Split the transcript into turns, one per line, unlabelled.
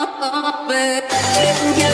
up, but